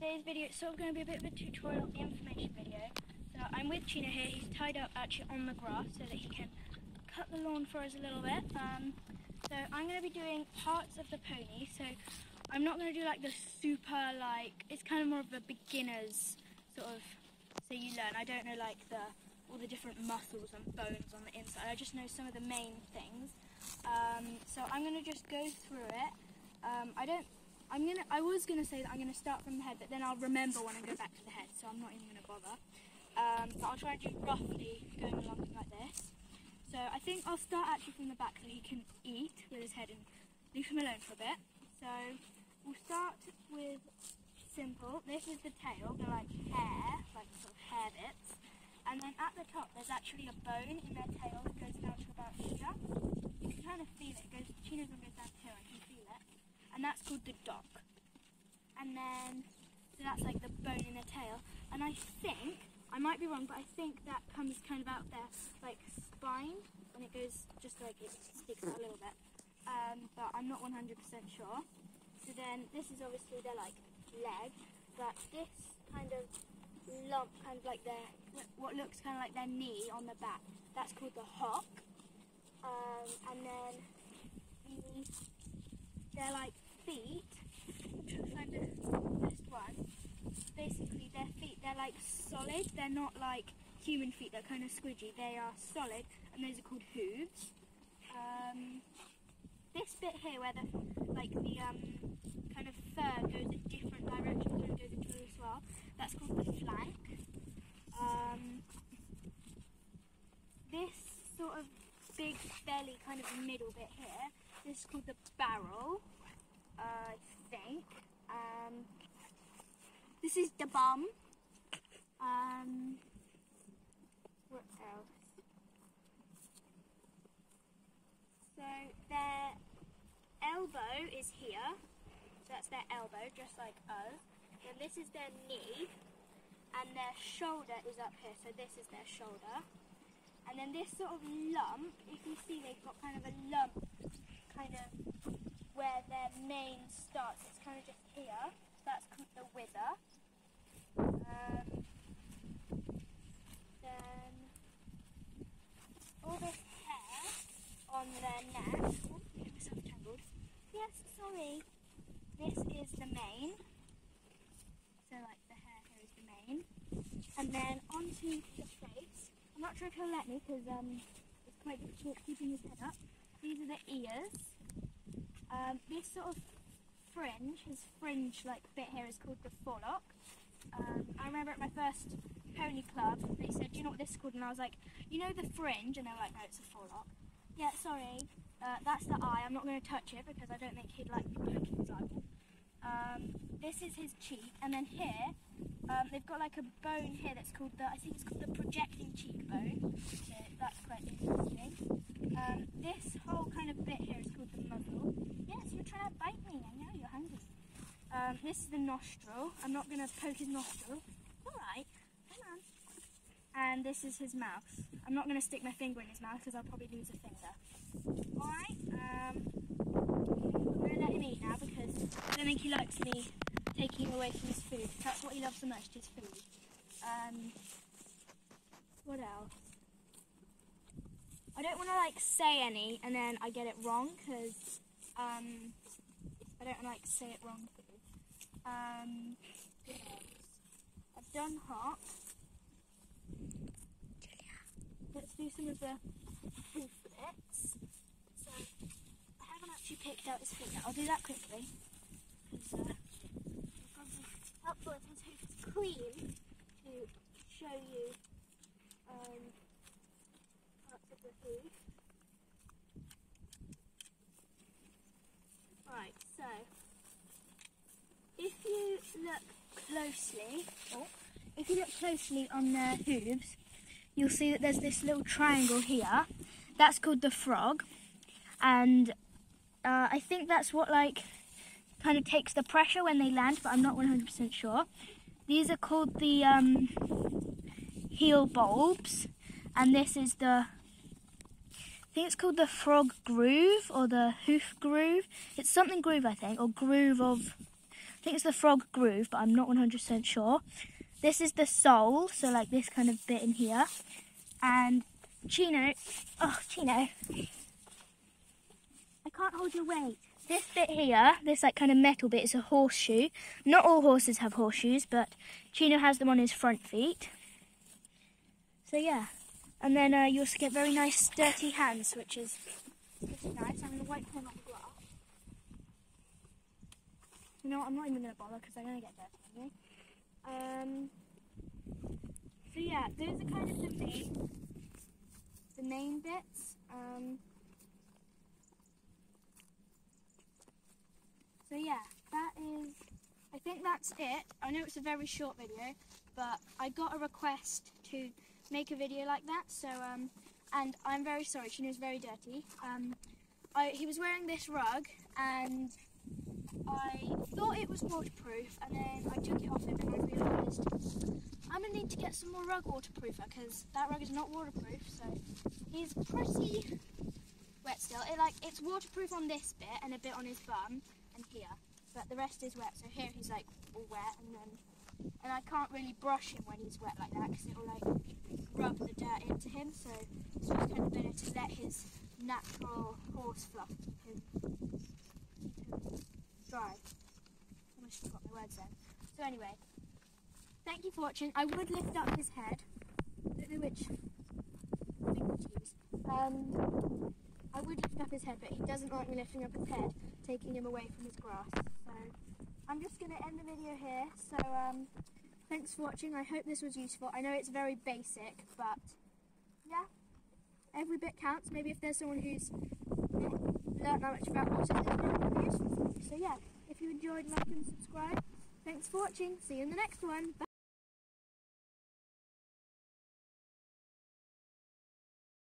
today's video it's sort of going to be a bit of a tutorial information video. So I'm with Chino here, he's tied up actually on the grass so that he can cut the lawn for us a little bit. Um, so I'm going to be doing parts of the pony, so I'm not going to do like the super like, it's kind of more of a beginner's sort of, so you learn. I don't know like the all the different muscles and bones on the inside, I just know some of the main things. Um, so I'm going to just go through it. Um, I don't I'm gonna. I was gonna say that I'm gonna start from the head, but then I'll remember when I go back to the head, so I'm not even gonna bother. Um, but I'll try and do roughly going along like this. So I think I'll start actually from the back so he can eat with his head and leave him alone for a bit. So we'll start with simple. This is the tail, the like hair, like sort of hair bits. And then at the top there's actually a bone in their tail that goes down to about here. You can kind of feel it. It goes, Chino's one goes down here, I can feel it and that's called the dock. And then, so that's like the bone in the tail. And I think, I might be wrong, but I think that comes kind of out there, like spine, and it goes just like it sticks out a little bit. Um, but I'm not 100% sure. So then, this is obviously their like leg, but this kind of lump, kind of like their, what looks kind of like their knee on the back, that's called the hock. Um, and then the, they're like feet, find the best one. Basically, their feet, they're like solid. They're not like human feet They're kind of squidgy. They are solid, and those are called hooves. Um, this bit here, where the like the um, kind of fur goes in different directions and goes into the swell, that's called the flank. Um, this sort of big belly kind of middle bit here, this is called the barrel. I think. Um, this is the bum. Um, what else? So their elbow is here. So that's their elbow, just like us. Then this is their knee. And their shoulder is up here. So this is their shoulder. And then this sort of lump, if you see they've got kind of a lump kind of where their mane starts. It's kind of just here. So that's the wither. Um, then all this hair on their neck. Oh, tangled. Yes, sorry. This is the mane. So like the hair here is the mane. And then onto the face. I'm not sure if he'll let me because um, it's quite difficult keeping his head up. These are the ears. Um, this sort of fringe, his fringe like bit here is called the forelock. Um, I remember at my first pony club, they said, do you know what this is called? And I was like, you know the fringe? And they were like, no, it's a forelock. Yeah, sorry. Uh, that's the eye. I'm not going to touch it because I don't think he'd like poking his eyeball. Um, this is his cheek, and then here um, they've got like a bone here that's called the I think it's called the projecting cheekbone. So that's quite interesting. Um, this whole kind of bit here is called the muzzle. Yes, you're trying to bite me. I know you're hungry. Um, this is the nostril. I'm not going to poke his nostril. All right. And this is his mouth. I'm not going to stick my finger in his mouth because I'll probably lose a finger. All right. Um, let him eat now because I don't think he likes me taking him away from his food. That's what he loves the most, his food. Um, what else? I don't want to like say any and then I get it wrong because um, I don't to like say it wrong. Um, I've done hock. Let's do some of the hoof bits. So I haven't actually picked out his feet. I'll do that quickly. Because uh, helpful if his hoof is clean to show you um, parts of the hoof. Right, so if you look closely, oh, if you look closely on their hooves, you'll see that there's this little triangle here. That's called the frog. And uh, I think that's what like kind of takes the pressure when they land, but I'm not 100% sure. These are called the um, heel bulbs, and this is the I think it's called the frog groove or the hoof groove. It's something groove, I think, or groove of I think it's the frog groove, but I'm not 100% sure. This is the sole, so like this kind of bit in here. And Chino, oh Chino, I can't hold your weight. This bit here, this like kind of metal bit is a horseshoe. Not all horses have horseshoes, but Chino has them on his front feet. So yeah, and then uh, you also get very nice dirty hands, which is, pretty nice. I'm going to wipe them on the glass. You know what, I'm not even going to bother because I'm going to get dirty. Um, so yeah, those are kind of the main, the main bits. Um, so yeah, that is, I think that's it. I know it's a very short video, but I got a request to make a video like that, so, um, and I'm very sorry, she was very dirty. Um, I, he was wearing this rug, and I thought it was waterproof, and then I took it off him, and I realised I'm going to need to get some more rug waterproofer, because that rug is not waterproof, so he's pretty wet still. It, like, it's waterproof on this bit, and a bit on his bum, and here, but the rest is wet, so here he's like all wet, and then and I can't really brush him when he's wet like that because it'll like rub the dirt into him. So it's just kind of better to let his natural horse fluff him my words then. So anyway, thank you for watching. I would lift up his head. Don't know which finger to use. Um, I would lift up his head, but he doesn't like me lifting up his head, taking him away from his grass. So I'm just going to end the video here. So um, thanks for watching. I hope this was useful. I know it's very basic, but yeah, every bit counts. Maybe if there's someone who's much about it useful. So yeah, if you enjoyed, like and subscribe. Thanks for watching. See you in the next one. Bye.